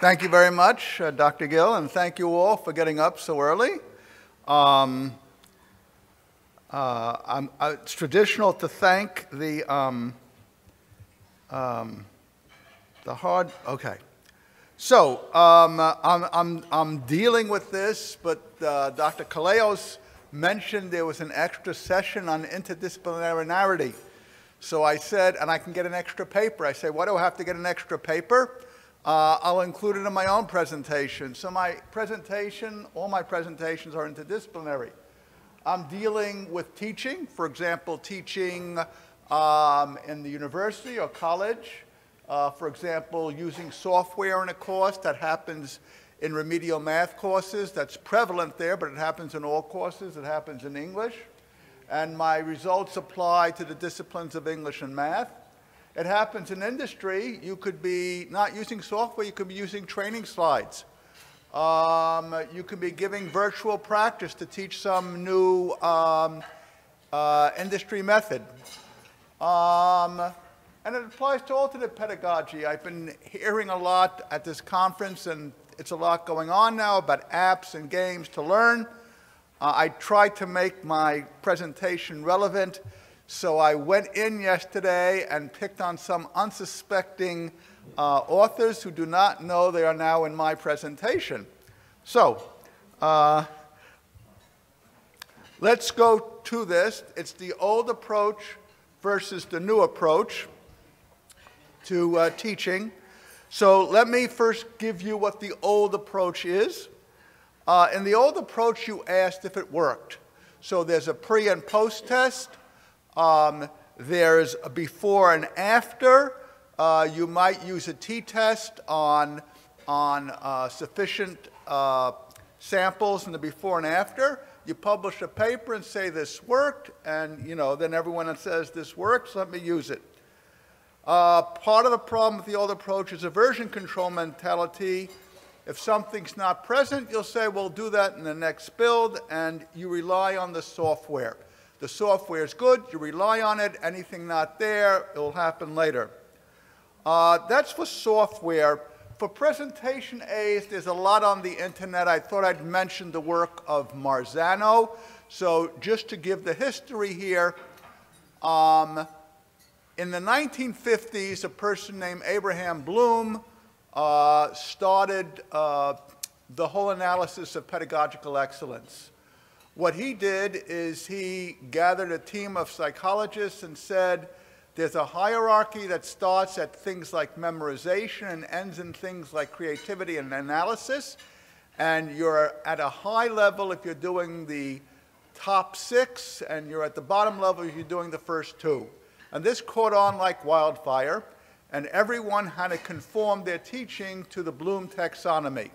Thank you very much, uh, Dr. Gill, and thank you all for getting up so early. Um, uh, uh, it's traditional to thank the, um, um, the hard, okay. So um, I'm, I'm, I'm dealing with this, but uh, Dr. Callaos mentioned there was an extra session on interdisciplinarity. So I said, and I can get an extra paper. I say, why do I have to get an extra paper? Uh, I'll include it in my own presentation. So my presentation, all my presentations are interdisciplinary. I'm dealing with teaching, for example, teaching um, in the university or college, uh, for example, using software in a course that happens in remedial math courses. That's prevalent there, but it happens in all courses. It happens in English. And my results apply to the disciplines of English and math. It happens in industry. You could be not using software, you could be using training slides. Um, you could be giving virtual practice to teach some new um, uh, industry method. Um, and it applies to alternate pedagogy. I've been hearing a lot at this conference, and it's a lot going on now about apps and games to learn. Uh, I tried to make my presentation relevant, so I went in yesterday and picked on some unsuspecting uh, authors who do not know they are now in my presentation. So, uh, let's go to this. It's the old approach versus the new approach to uh, teaching. So let me first give you what the old approach is. Uh, in the old approach, you asked if it worked. So there's a pre and post test. Um, there's a before and after. Uh, you might use a t-test on, on uh, sufficient uh, samples in the before and after. You publish a paper and say this worked, and you know, then everyone says this works, let me use it. Uh, part of the problem with the old approach is a version control mentality. If something's not present, you'll say, we'll do that in the next build, and you rely on the software. The software is good, you rely on it, anything not there, it will happen later. Uh, that's for software. For presentation aids, there's a lot on the internet. I thought I'd mention the work of Marzano. So just to give the history here, um, in the 1950s, a person named Abraham Bloom uh, started uh, the whole analysis of pedagogical excellence. What he did is he gathered a team of psychologists and said, there's a hierarchy that starts at things like memorization and ends in things like creativity and analysis. And you're at a high level if you're doing the top six, and you're at the bottom level if you're doing the first two. And this caught on like wildfire, and everyone had to conform their teaching to the Bloom taxonomy.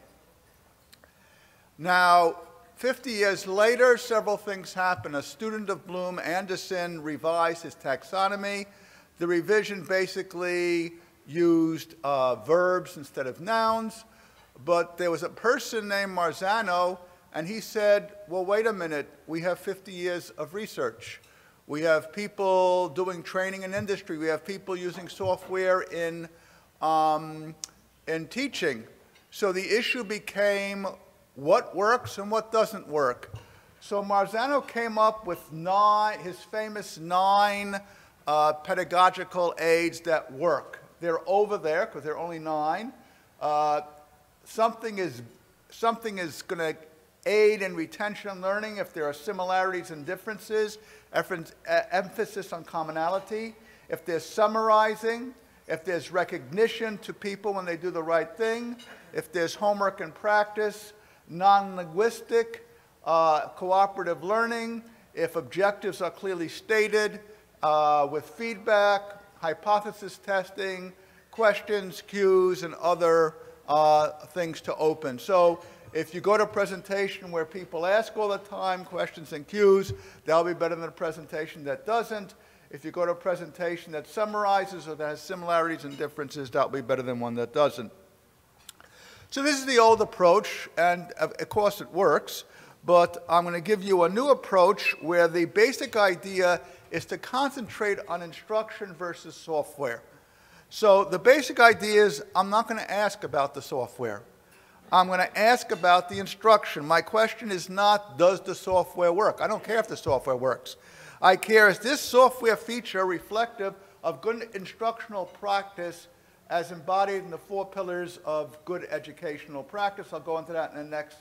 Now, 50 years later, several things happen. A student of Bloom, Anderson, revised his taxonomy. The revision basically used uh, verbs instead of nouns, but there was a person named Marzano, and he said, well, wait a minute, we have 50 years of research. We have people doing training in industry. We have people using software in, um, in teaching. So the issue became what works and what doesn't work. So Marzano came up with nine, his famous nine uh, pedagogical aids that work. They're over there because they're only nine. Uh, something is, something is going to aid in retention learning if there are similarities and differences emphasis on commonality, if there's summarizing, if there's recognition to people when they do the right thing, if there's homework and practice, non-linguistic, uh, cooperative learning, if objectives are clearly stated, uh, with feedback, hypothesis testing, questions, cues, and other uh, things to open. So if you go to a presentation where people ask all the time questions and cues, that'll be better than a presentation that doesn't. If you go to a presentation that summarizes or that has similarities and differences, that'll be better than one that doesn't. So this is the old approach, and of course it works, but I'm going to give you a new approach where the basic idea is to concentrate on instruction versus software. So the basic idea is I'm not going to ask about the software. I'm going to ask about the instruction. My question is not, does the software work? I don't care if the software works. I care, is this software feature reflective of good instructional practice as embodied in the four pillars of good educational practice? I'll go into that in the next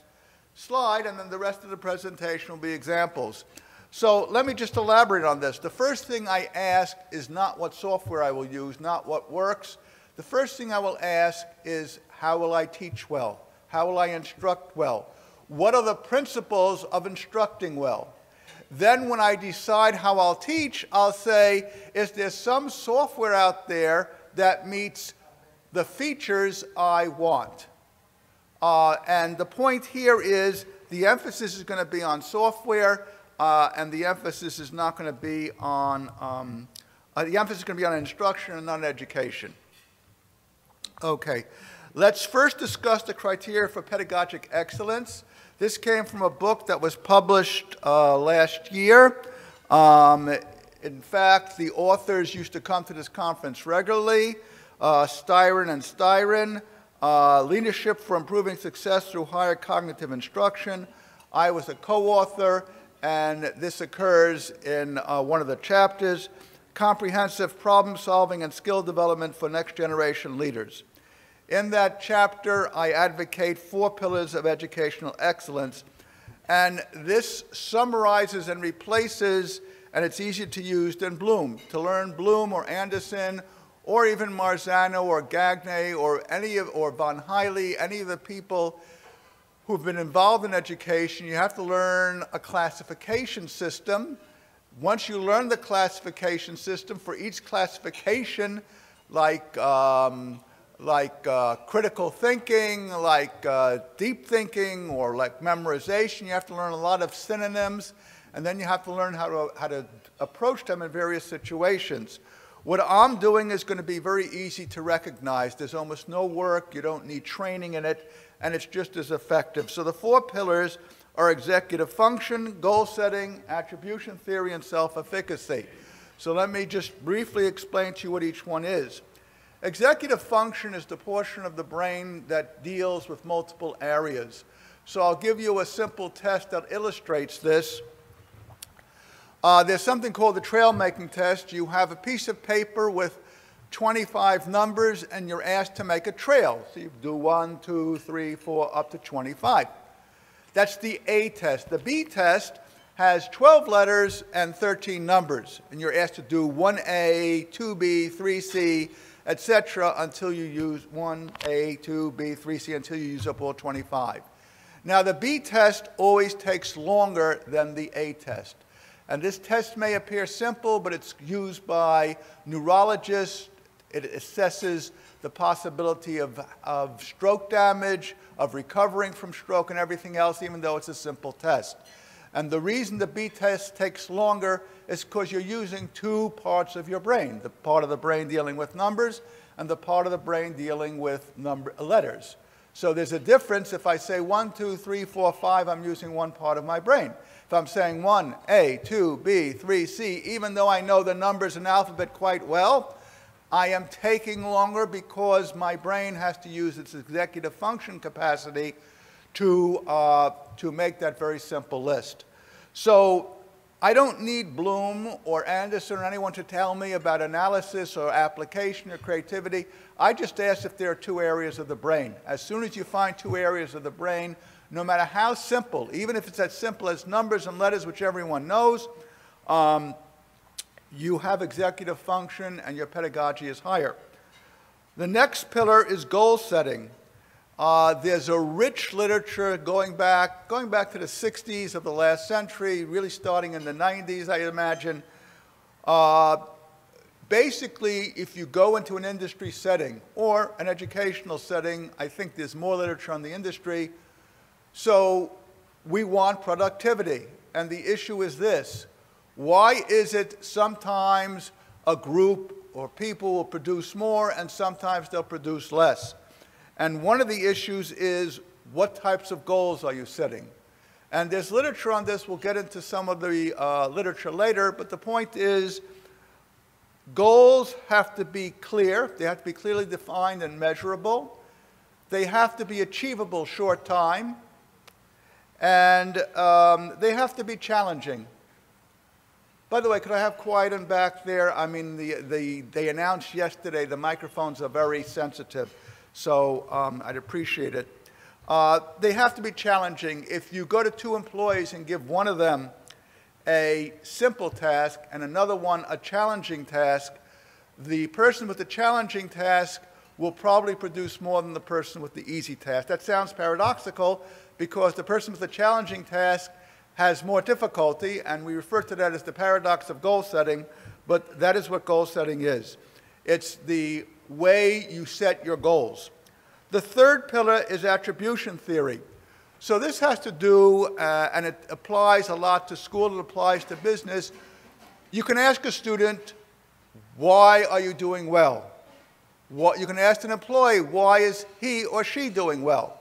slide, and then the rest of the presentation will be examples. So let me just elaborate on this. The first thing I ask is not what software I will use, not what works. The first thing I will ask is how will I teach well? How will I instruct well? What are the principles of instructing well? Then when I decide how I'll teach, I'll say, is there some software out there that meets the features I want? Uh, and the point here is the emphasis is going to be on software uh, and the emphasis is not going to be on, um, uh, the emphasis is going to be on instruction and not on education. Okay, let's first discuss the criteria for pedagogic excellence. This came from a book that was published uh, last year. Um, in fact, the authors used to come to this conference regularly, uh, Styron and Styron, uh, Leadership for Improving Success Through Higher Cognitive Instruction. I was a co-author, and this occurs in uh, one of the chapters, Comprehensive Problem Solving and Skill Development for Next Generation Leaders. In that chapter, I advocate four pillars of educational excellence, and this summarizes and replaces, and it's easier to use than Bloom. To learn Bloom or Anderson or even Marzano or Gagne or any of, or von Hiele, any of the people who've been involved in education, you have to learn a classification system. Once you learn the classification system, for each classification, like, um, like uh, critical thinking, like uh, deep thinking, or like memorization, you have to learn a lot of synonyms, and then you have to learn how to, how to approach them in various situations. What I'm doing is going to be very easy to recognize. There's almost no work. You don't need training in it and it's just as effective. So the four pillars are executive function, goal setting, attribution theory, and self-efficacy. So let me just briefly explain to you what each one is. Executive function is the portion of the brain that deals with multiple areas. So I'll give you a simple test that illustrates this. Uh, there's something called the trail making test. You have a piece of paper with 25 numbers and you're asked to make a trail. So you do one, two, three, four, up to 25. That's the A test. The B test has 12 letters and 13 numbers, and you're asked to do 1A, 2B, 3C, etc., until you use 1A, 2B, 3C, until you use up all 25. Now, the B test always takes longer than the A test. And this test may appear simple, but it's used by neurologists, it assesses the possibility of, of stroke damage, of recovering from stroke and everything else, even though it's a simple test. And the reason the B test takes longer is because you're using two parts of your brain, the part of the brain dealing with numbers and the part of the brain dealing with number, letters. So there's a difference. If I say one, two, three, four, five, I'm using one part of my brain. If I'm saying one, A, two, B, three, C, even though I know the numbers and alphabet quite well, I am taking longer because my brain has to use its executive function capacity to, uh, to make that very simple list. So I don't need Bloom or Anderson or anyone to tell me about analysis or application or creativity. I just ask if there are two areas of the brain. As soon as you find two areas of the brain, no matter how simple, even if it's as simple as numbers and letters, which everyone knows, um, you have executive function and your pedagogy is higher. The next pillar is goal setting. Uh, there's a rich literature going back, going back to the 60s of the last century, really starting in the 90s, I imagine. Uh, basically, if you go into an industry setting or an educational setting, I think there's more literature on the industry. So we want productivity. And the issue is this why is it sometimes a group or people will produce more and sometimes they'll produce less? And one of the issues is what types of goals are you setting? And there's literature on this. We'll get into some of the uh, literature later, but the point is Goals have to be clear, they have to be clearly defined and measurable. They have to be achievable short time, and um, they have to be challenging. By the way, could I have quiet in back there? I mean, the, the, they announced yesterday the microphones are very sensitive, so um, I'd appreciate it. Uh, they have to be challenging. If you go to two employees and give one of them a simple task and another one a challenging task, the person with the challenging task will probably produce more than the person with the easy task. That sounds paradoxical because the person with the challenging task has more difficulty, and we refer to that as the paradox of goal setting, but that is what goal setting is. It's the way you set your goals. The third pillar is attribution theory. So this has to do, uh, and it applies a lot to school, it applies to business. You can ask a student, why are you doing well? What, you can ask an employee, why is he or she doing well?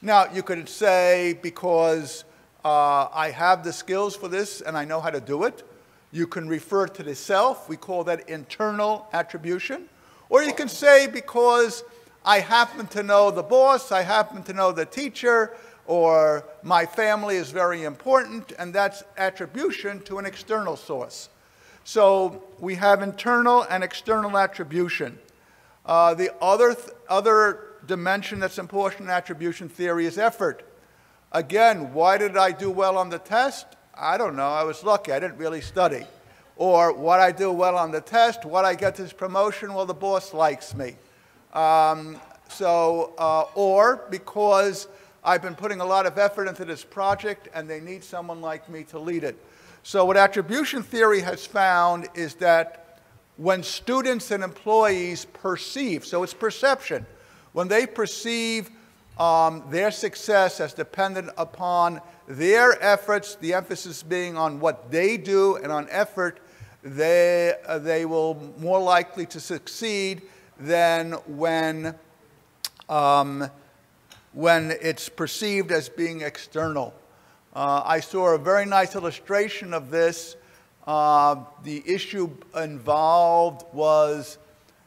Now, you could say, because uh, I have the skills for this and I know how to do it. You can refer to the self. We call that internal attribution. Or you can say, because I happen to know the boss, I happen to know the teacher, or my family is very important, and that's attribution to an external source. So we have internal and external attribution. Uh, the other, th other dimension that's important in attribution theory is effort. Again, why did I do well on the test? I don't know. I was lucky. I didn't really study. Or what I do well on the test, what I get this promotion, well, the boss likes me. Um, so, uh, or because I've been putting a lot of effort into this project and they need someone like me to lead it. So what attribution theory has found is that when students and employees perceive, so it's perception, when they perceive um, their success as dependent upon their efforts, the emphasis being on what they do and on effort, they, uh, they will more likely to succeed than when, um, when it's perceived as being external. Uh, I saw a very nice illustration of this. Uh, the issue involved was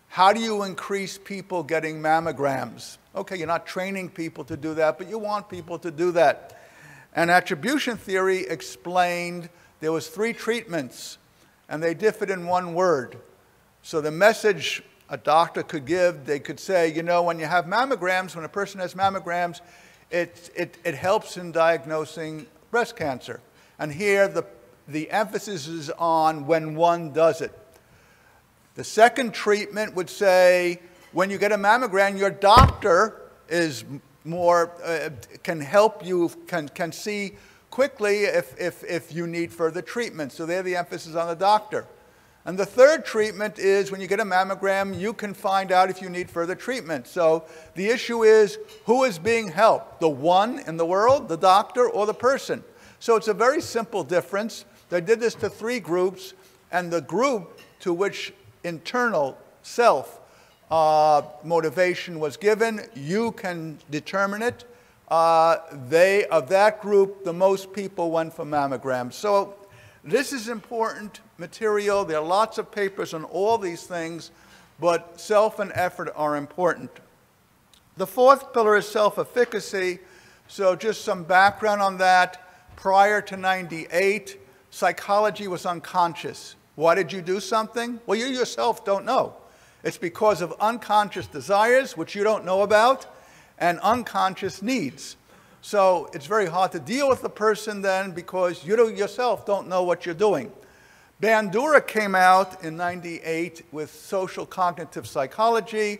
how do you increase people getting mammograms? Okay, you're not training people to do that, but you want people to do that. And attribution theory explained there was three treatments, and they differed in one word. So the message a doctor could give, they could say, you know, when you have mammograms, when a person has mammograms, it, it, it helps in diagnosing breast cancer. And here the, the emphasis is on when one does it. The second treatment would say, when you get a mammogram, your doctor is more, uh, can help you, can, can see quickly if, if, if you need further treatment. So there the emphasis on the doctor. And the third treatment is when you get a mammogram, you can find out if you need further treatment. So the issue is who is being helped? The one in the world, the doctor, or the person? So it's a very simple difference. They did this to three groups, and the group to which internal self uh, motivation was given. You can determine it. Uh, they, of that group, the most people went for mammograms. So this is important material. There are lots of papers on all these things, but self and effort are important. The fourth pillar is self-efficacy. So just some background on that. Prior to 98, psychology was unconscious. Why did you do something? Well, you yourself don't know. It's because of unconscious desires, which you don't know about, and unconscious needs. So it's very hard to deal with the person then because you yourself don't know what you're doing. Bandura came out in 98 with social cognitive psychology,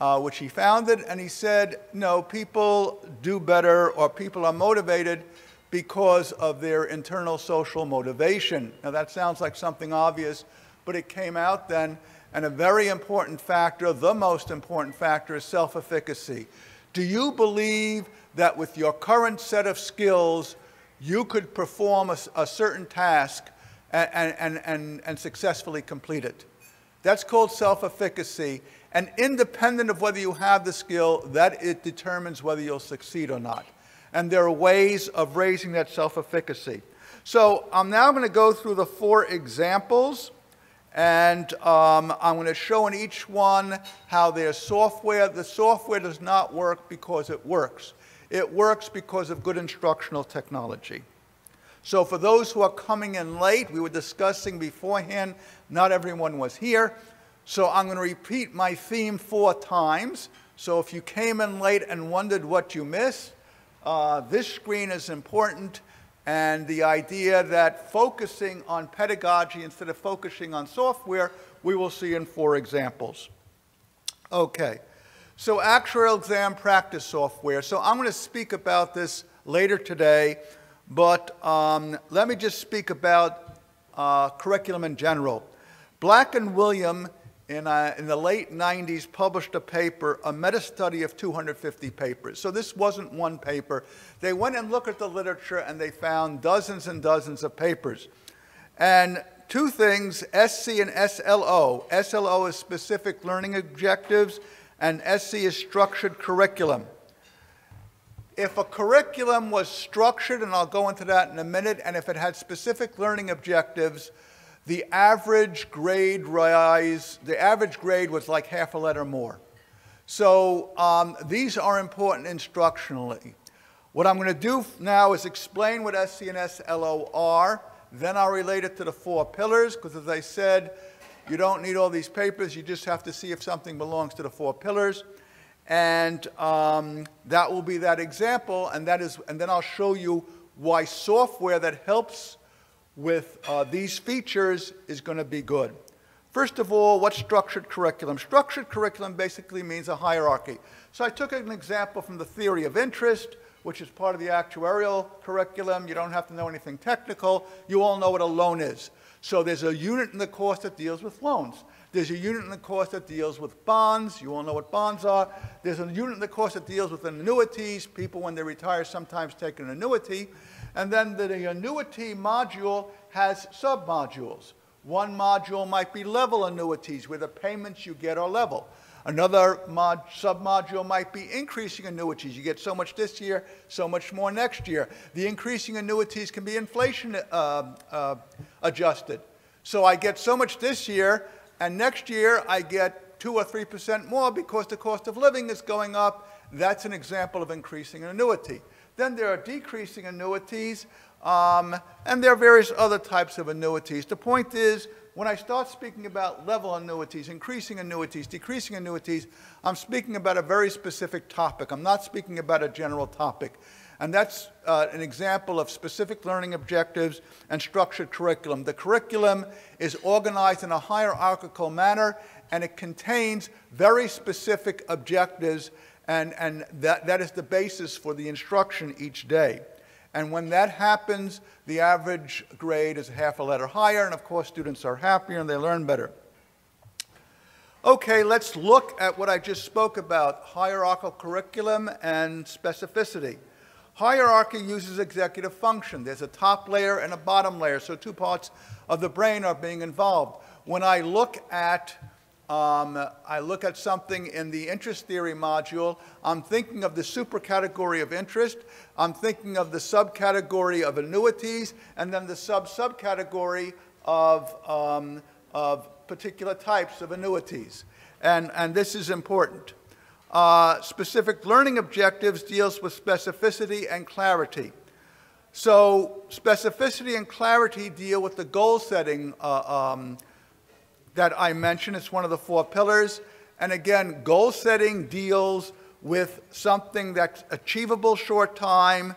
uh, which he founded, and he said, no, people do better or people are motivated because of their internal social motivation. Now that sounds like something obvious, but it came out then and a very important factor, the most important factor, is self-efficacy. Do you believe that with your current set of skills, you could perform a, a certain task and, and, and, and successfully complete it? That's called self-efficacy. And independent of whether you have the skill, that it determines whether you'll succeed or not. And there are ways of raising that self-efficacy. So I'm now going to go through the four examples And um, I'm going to show in each one how their software, the software does not work because it works. It works because of good instructional technology. So for those who are coming in late, we were discussing beforehand, not everyone was here. So I'm going to repeat my theme four times. So if you came in late and wondered what you missed, uh, this screen is important and the idea that focusing on pedagogy instead of focusing on software, we will see in four examples. Okay, so actuarial exam practice software. So I'm going to speak about this later today, but um, let me just speak about uh, curriculum in general. Black and Wiliam in, uh, in the late 90s published a paper, a meta-study of 250 papers. So this wasn't one paper. They went and looked at the literature and they found dozens and dozens of papers. And two things, SC and SLO. SLO is specific learning objectives and SC is structured curriculum. If a curriculum was structured, and I'll go into that in a minute, and if it had specific learning objectives, the average grade rise, the average grade was like half a letter more. So um, these are important instructionally. What I'm going to do now is explain what SC and SLO are. Then I'll relate it to the four pillars, because as I said, you don't need all these papers. You just have to see if something belongs to the four pillars. And um, that will be that example. And, that is, and then I'll show you why software that helps with uh, these features is going to be good. First of all, what's structured curriculum? Structured curriculum basically means a hierarchy. So I took an example from the theory of interest, which is part of the actuarial curriculum. You don't have to know anything technical. You all know what a loan is. So there's a unit in the course that deals with loans. There's a unit in the course that deals with bonds. You all know what bonds are. There's a unit in the course that deals with annuities. People, when they retire, sometimes take an annuity. And then the annuity module has submodules. One module might be level annuities, where the payments you get are level. Another mod, submodule might be increasing annuities. You get so much this year, so much more next year. The increasing annuities can be inflation uh, uh, adjusted. So I get so much this year, and next year I get 2 or 3% more because the cost of living is going up. That's an example of increasing an annuity. Then there are decreasing annuities, um, and there are various other types of annuities. The point is, when I start speaking about level annuities, increasing annuities, decreasing annuities, I'm speaking about a very specific topic. I'm not speaking about a general topic. And that's uh, an example of specific learning objectives and structured curriculum. The curriculum is organized in a hierarchical manner, and it contains very specific objectives and, and that, that is the basis for the instruction each day. And when that happens, the average grade is half a letter higher, and of course, students are happier and they learn better. Okay, let's look at what I just spoke about hierarchical curriculum and specificity. Hierarchy uses executive function. There's a top layer and a bottom layer, so two parts of the brain are being involved. When I look at um, I look at something in the interest theory module. I'm thinking of the supercategory of interest. I'm thinking of the subcategory of annuities, and then the sub-subcategory of, um, of particular types of annuities. And, and this is important. Uh, specific learning objectives deals with specificity and clarity. So specificity and clarity deal with the goal setting uh, um, that I mentioned. It's one of the four pillars. And again, goal setting deals with something that's achievable short time,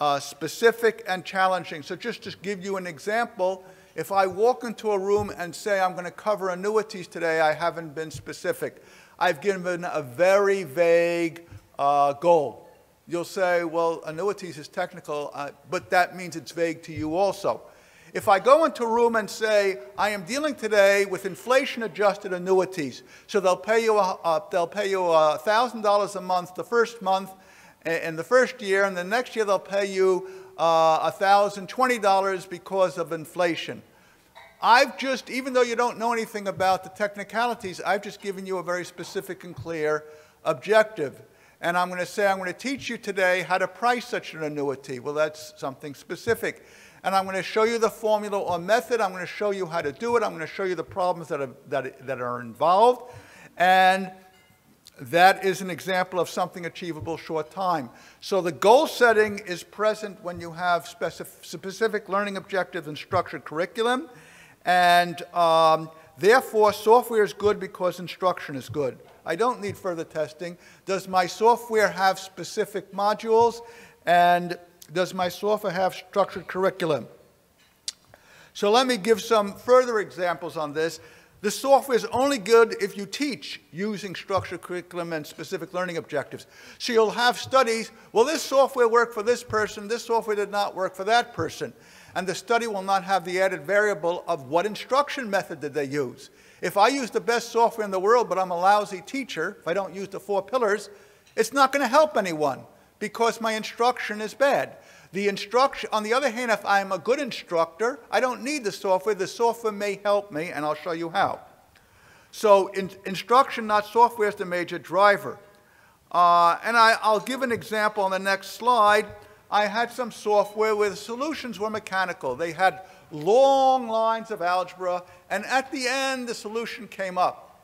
uh, specific and challenging. So just to give you an example, if I walk into a room and say I'm going to cover annuities today, I haven't been specific. I've given a very vague uh, goal. You'll say, well, annuities is technical, uh, but that means it's vague to you also. If I go into a room and say, I am dealing today with inflation-adjusted annuities, so they'll pay you, a, they'll pay you $1,000 a month the first month in the first year, and the next year they'll pay you uh, $1,020 because of inflation. I've just, even though you don't know anything about the technicalities, I've just given you a very specific and clear objective. And I'm going to say, I'm going to teach you today how to price such an annuity. Well, that's something specific. And I'm going to show you the formula or method. I'm going to show you how to do it. I'm going to show you the problems that are, that, that are involved. And that is an example of something achievable short time. So the goal setting is present when you have specific, specific learning objectives and structured curriculum. And um, therefore, software is good because instruction is good. I don't need further testing. Does my software have specific modules? And does my software have structured curriculum? So let me give some further examples on this. The software is only good if you teach using structured curriculum and specific learning objectives. So you'll have studies, well, this software worked for this person, this software did not work for that person. And the study will not have the added variable of what instruction method did they use. If I use the best software in the world, but I'm a lousy teacher, if I don't use the four pillars, it's not going to help anyone because my instruction is bad. The instruction, on the other hand, if I'm a good instructor, I don't need the software. The software may help me, and I'll show you how. So in, instruction, not software, is the major driver. Uh, and I, I'll give an example on the next slide. I had some software where the solutions were mechanical. They had long lines of algebra, and at the end, the solution came up.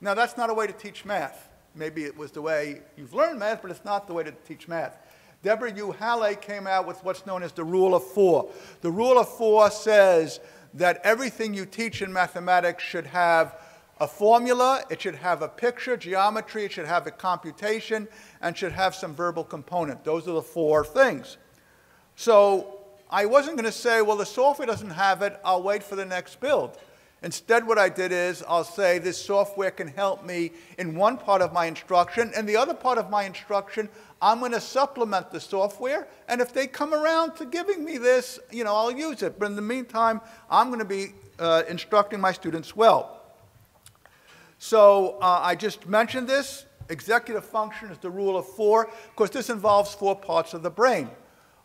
Now, that's not a way to teach math. Maybe it was the way you've learned math, but it's not the way to teach math. Deborah Hughes Hallett came out with what's known as the rule of four. The rule of four says that everything you teach in mathematics should have a formula, it should have a picture, geometry, it should have a computation, and should have some verbal component. Those are the four things. So I wasn't going to say, well, the software doesn't have it, I'll wait for the next build. Instead, what I did is I'll say this software can help me in one part of my instruction, and the other part of my instruction, I'm going to supplement the software, and if they come around to giving me this, you know, I'll use it. But in the meantime, I'm going to be uh, instructing my students well. So uh, I just mentioned this. Executive function is the rule of four. Of course, this involves four parts of the brain.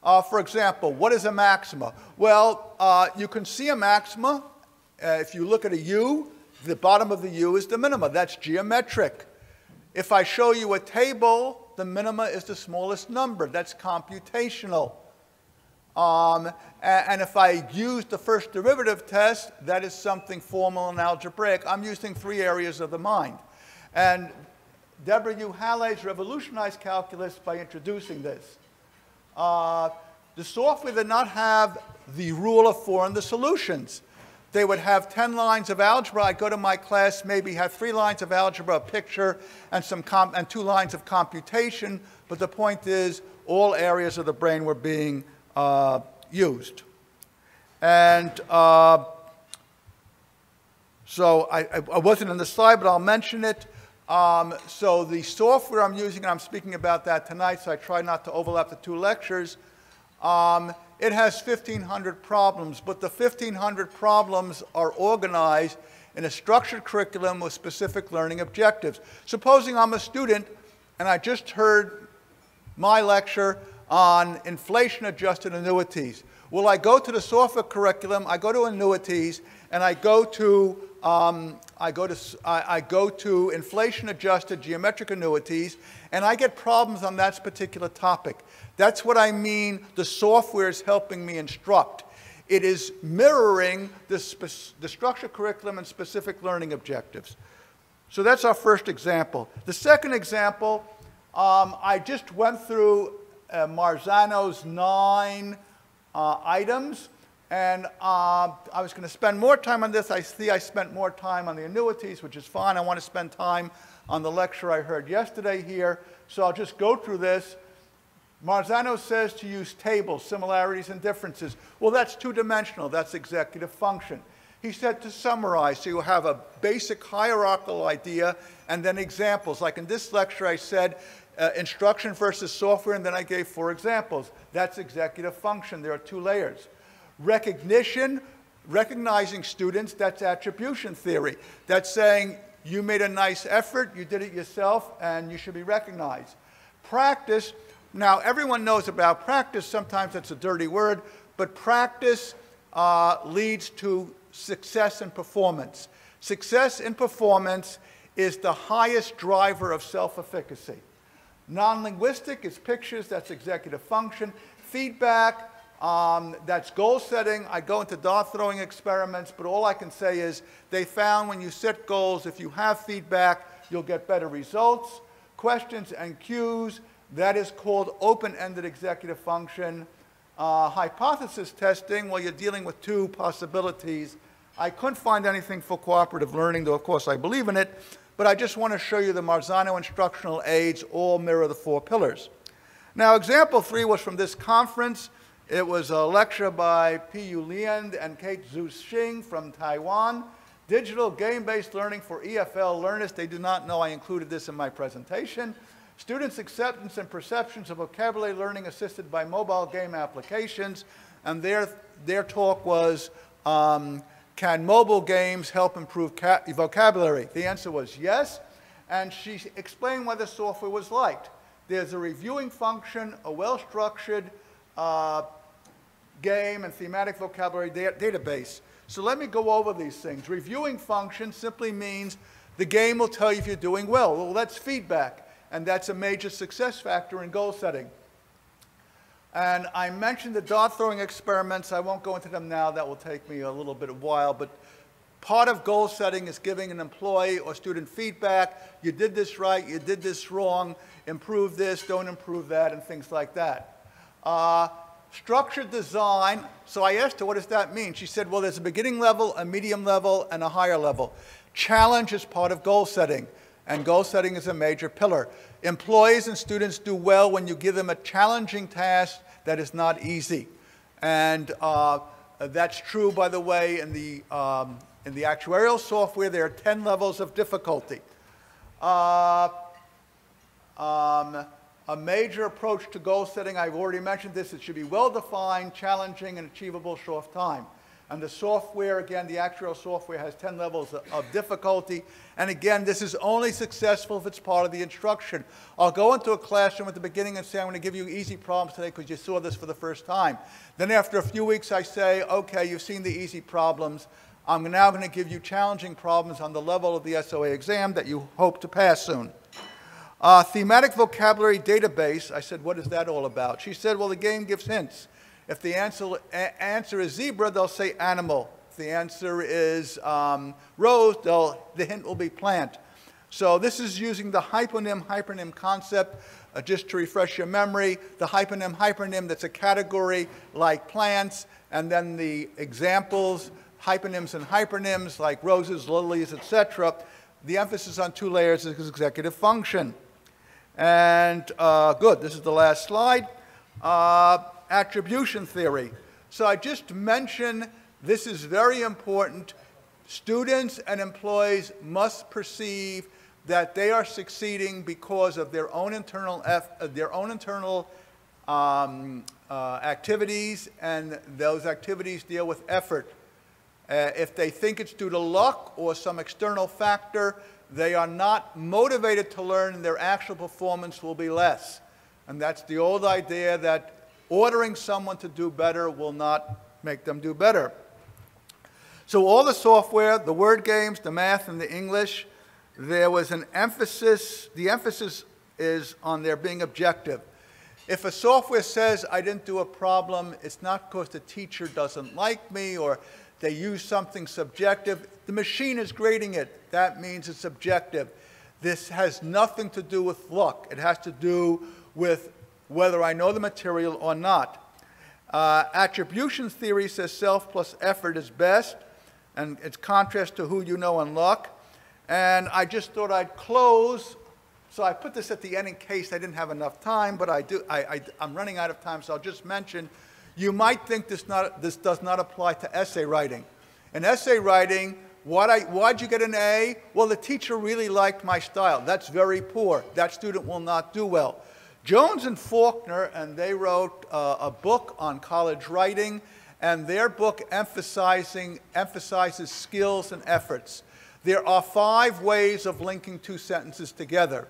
Uh, for example, what is a maxima? Well, uh, you can see a maxima. Uh, if you look at a U, the bottom of the U is the minima. That's geometric. If I show you a table, the minima is the smallest number. That's computational. Um, and, if I use the first derivative test, that is something formal and algebraic. I'm using three areas of the mind. And Deborah Hughes Revolutionized calculus by introducing this. Uh, the software did not have the rule of four and the solutions. They would have 10 lines of algebra. I'd go to my class, maybe have three lines of algebra, a picture, and, some and two lines of computation. But the point is, all areas of the brain were being uh, used. And uh, so I, I, wasn't in the slide, but I'll mention it. Um, so the software I'm using, and I'm speaking about that tonight, so I try not to overlap the two lectures, um, it has 1,500 problems, but the 1,500 problems are organized in a structured curriculum with specific learning objectives. Supposing I'm a student and I just heard my lecture on inflation-adjusted annuities. Will I go to the software curriculum, I go to annuities, and I go to um, I go to, I, I go to inflation-adjusted geometric annuities, and I get problems on that particular topic. That's what I mean the software is helping me instruct. It is mirroring the, the structure curriculum and specific learning objectives. So that's our first example. The second example, um, I just went through uh, Marzano's nine uh, items. And uh, I was going to spend more time on this. I see I spent more time on the annuities, which is fine. I want to spend time on the lecture I heard yesterday here. So I'll just go through this. Marzano says to use tables, similarities and differences. Well, that's two-dimensional. That's executive function. He said to summarize, so you have a basic hierarchical idea and then examples. Like in this lecture, I said uh, instruction versus software, and then I gave four examples. That's executive function. There are two layers. Recognition, recognizing students, that's attribution theory. That's saying you made a nice effort, you did it yourself, and you should be recognized. Practice, now everyone knows about practice, sometimes that's a dirty word, but practice uh, leads to success and performance. Success in performance is the highest driver of self-efficacy. Non-linguistic is pictures, that's executive function. Feedback, um, that's goal setting. I go into dart throwing experiments, but all I can say is they found when you set goals, if you have feedback, you'll get better results. Questions and cues, that is called open-ended executive function. Uh, hypothesis testing, well, you're dealing with two possibilities. I couldn't find anything for cooperative learning, though of course I believe in it, but I just want to show you the Marzano instructional aids all mirror the four pillars. Now, example three was from this conference. It was a lecture by P.U. Liand and Kate Zhu Xing from Taiwan. Digital game-based learning for EFL learners. They do not know I included this in my presentation. Students' acceptance and perceptions of vocabulary learning assisted by mobile game applications. And their, their talk was, um, can mobile games help improve vocabulary? The answer was yes. And she explained why the software was liked. There's a reviewing function, a well-structured uh, game and thematic vocabulary da database. So let me go over these things. Reviewing function simply means the game will tell you if you're doing well. Well, that's feedback, and that's a major success factor in goal setting. And I mentioned the dart throwing experiments. I won't go into them now. That will take me a little bit of while. But part of goal setting is giving an employee or student feedback. You did this right. You did this wrong. Improve this. Don't improve that, and things like that. Uh, Structured design, so I asked her, what does that mean? She said, well, there's a beginning level, a medium level, and a higher level. Challenge is part of goal setting, and goal setting is a major pillar. Employees and students do well when you give them a challenging task that is not easy. And uh, that's true, by the way, in the, um, in the actuarial software, there are 10 levels of difficulty. Uh, um, a major approach to goal setting, I've already mentioned this, it should be well-defined, challenging, and achievable short time. And the software, again, the actual software has 10 levels of difficulty. And again, this is only successful if it's part of the instruction. I'll go into a classroom at the beginning and say, I'm going to give you easy problems today because you saw this for the first time. Then after a few weeks, I say, okay, you've seen the easy problems. I'm now going to give you challenging problems on the level of the SOA exam that you hope to pass soon. Uh, thematic vocabulary database, I said, what is that all about? She said, well, the game gives hints. If the answer, answer is zebra, they'll say animal. If the answer is um, rose, the hint will be plant. So this is using the hyponym hypernym concept. Uh, just to refresh your memory, the hyponym hypernym, that's a category like plants, and then the examples, hyponyms and hypernyms like roses, lilies, etc. The emphasis on two layers is executive function. And uh, good, this is the last slide. Uh, attribution theory. So I just mentioned this is very important. Students and employees must perceive that they are succeeding because of their own internal, uh, their own internal um, uh, activities, and those activities deal with effort. Uh, if they think it's due to luck or some external factor, they are not motivated to learn and their actual performance will be less. And that's the old idea that ordering someone to do better will not make them do better. So all the software, the word games, the math, and the English, there was an emphasis, the emphasis is on their being objective. If a software says I didn't do a problem, it's not because the teacher doesn't like me or they use something subjective. The machine is grading it. That means it's subjective. This has nothing to do with luck. It has to do with whether I know the material or not. Uh, attribution theory says self plus effort is best, and it's contrast to who you know and luck. And I just thought I'd close. So I put this at the end in case I didn't have enough time, but I do, I, I, I'm running out of time, so I'll just mention you might think this, not, this does not apply to essay writing. In essay writing, why'd, I, why'd you get an A? Well, the teacher really liked my style. That's very poor. That student will not do well. Jones and Faulkner, and they wrote uh, a book on college writing, and their book emphasizing, emphasizes skills and efforts. There are five ways of linking two sentences together.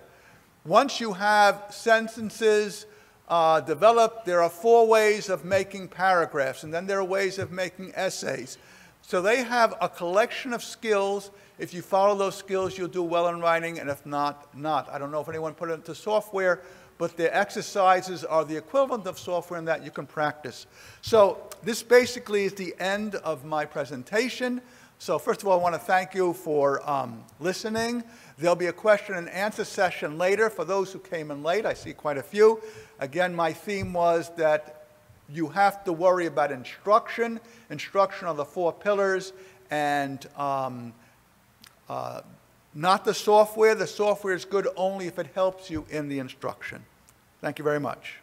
Once you have sentences uh, developed, there are four ways of making paragraphs, and then there are ways of making essays. So they have a collection of skills. If you follow those skills, you'll do well in writing, and if not, not. I don't know if anyone put it into software, but the exercises are the equivalent of software in that you can practice. So this basically is the end of my presentation. So first of all, I want to thank you for um, listening. There'll be a question and answer session later for those who came in late. I see quite a few. Again, my theme was that you have to worry about instruction. Instruction are the four pillars, and um, uh, not the software. The software is good only if it helps you in the instruction. Thank you very much.